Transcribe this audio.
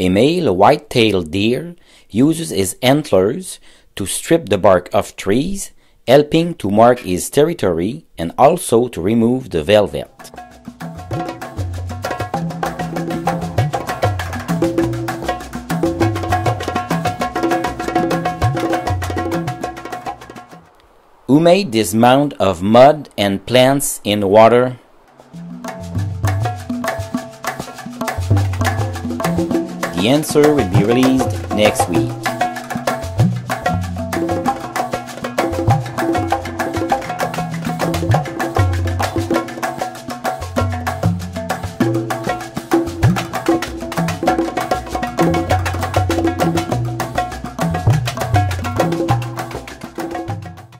A male white-tailed deer uses his antlers to strip the bark of trees, helping to mark his territory and also to remove the velvet. Who made this mound of mud and plants in water? The answer will be released next week.